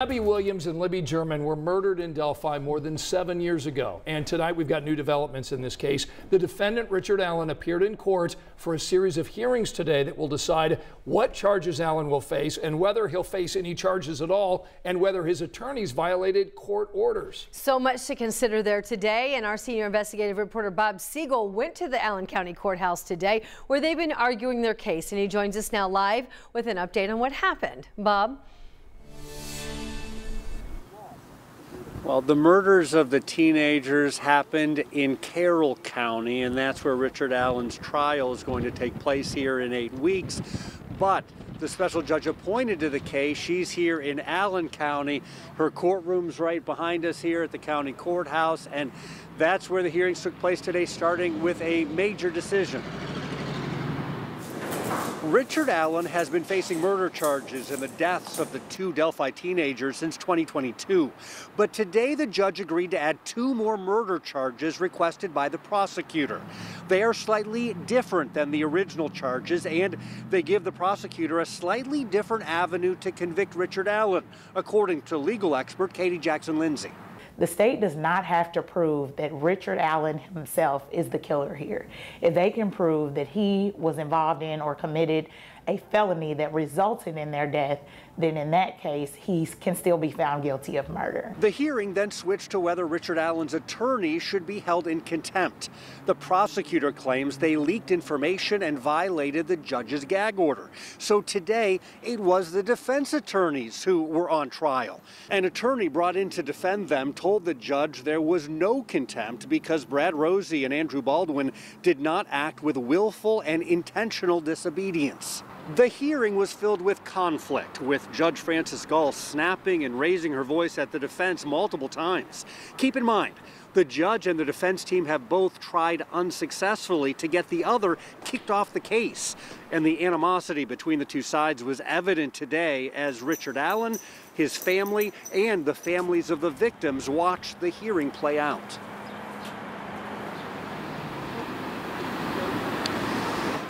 Abby Williams and Libby German were murdered in Delphi more than seven years ago. And tonight we've got new developments in this case. The defendant, Richard Allen, appeared in court for a series of hearings today that will decide what charges Allen will face and whether he'll face any charges at all and whether his attorneys violated court orders. So much to consider there today. And our senior investigative reporter Bob Segall went to the Allen County Courthouse today where they've been arguing their case. And he joins us now live with an update on what happened. Bob? Well, the murders of the teenagers happened in Carroll County, and that's where Richard Allen's trial is going to take place here in eight weeks. But the special judge appointed to the case, she's here in Allen County. Her courtroom's right behind us here at the county courthouse, and that's where the hearings took place today, starting with a major decision. Richard Allen has been facing murder charges in the deaths of the two Delphi teenagers since 2022. But today the judge agreed to add two more murder charges requested by the prosecutor. They are slightly different than the original charges and they give the prosecutor a slightly different avenue to convict Richard Allen, according to legal expert Katie Jackson Lindsay. The state does not have to prove that Richard Allen himself is the killer here. If they can prove that he was involved in or committed a felony that resulted in their death, then in that case, he can still be found guilty of murder. The hearing then switched to whether Richard Allen's attorney should be held in contempt. The prosecutor claims they leaked information and violated the judge's gag order. So today, it was the defense attorneys who were on trial. An attorney brought in to defend them told the judge there was no contempt because Brad Rozzi and Andrew Baldwin did not act with willful and intentional disobedience. The hearing was filled with conflict, with Judge Frances Gull snapping and raising her voice at the defense multiple times. Keep in mind, the judge and the defense team have both tried unsuccessfully to get the other kicked off the case. And the animosity between the two sides was evident today as Richard Allen, his family, and the families of the victims watched the hearing play out.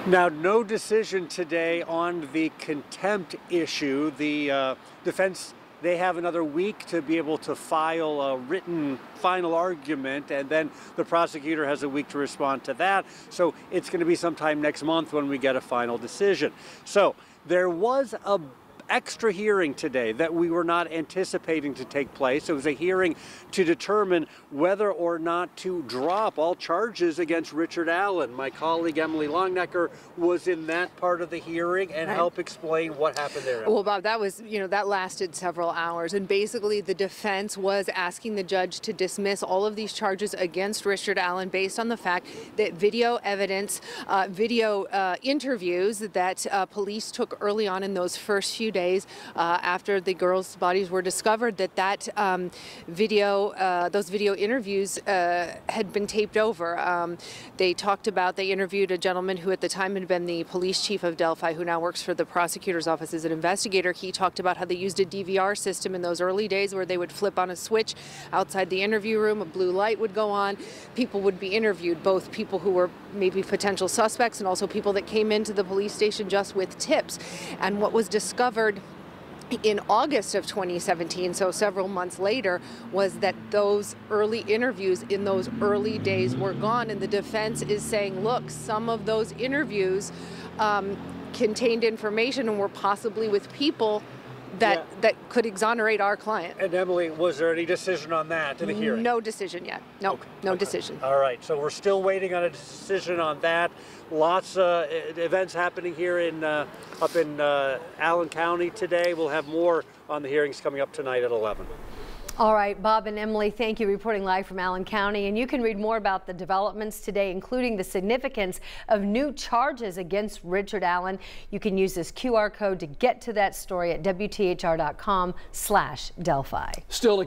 Now, no decision today on the contempt issue. The uh, defense, they have another week to be able to file a written final argument, and then the prosecutor has a week to respond to that. So it's going to be sometime next month when we get a final decision. So there was a extra hearing today that we were not anticipating to take place. It was a hearing to determine whether or not to drop all charges against Richard Allen. My colleague Emily Longnecker was in that part of the hearing and right. help explain what happened there. Well, Bob, that was, you know, that lasted several hours. And basically, the defense was asking the judge to dismiss all of these charges against Richard Allen based on the fact that video evidence, uh, video uh, interviews that uh, police took early on in those first few days days uh, after the girls' bodies were discovered that that um, video, uh, those video interviews uh, had been taped over. Um, they talked about, they interviewed a gentleman who at the time had been the police chief of Delphi, who now works for the prosecutor's office as an investigator. He talked about how they used a DVR system in those early days where they would flip on a switch outside the interview room, a blue light would go on, people would be interviewed, both people who were maybe potential suspects and also people that came into the police station just with tips. And what was discovered in August of 2017, so several months later, was that those early interviews in those early days were gone. And the defense is saying, look, some of those interviews um, contained information and were possibly with people that yeah. that could exonerate our client. And Emily, was there any decision on that in the hearing? No decision yet. No, okay. no okay. decision. All right, so we're still waiting on a decision on that. Lots of uh, events happening here in uh, up in uh, Allen County today. We'll have more on the hearings coming up tonight at 11. All right, Bob and Emily, thank you reporting live from Allen County. And you can read more about the developments today, including the significance of new charges against Richard Allen. You can use this QR code to get to that story at WTHR.com slash Delphi. Still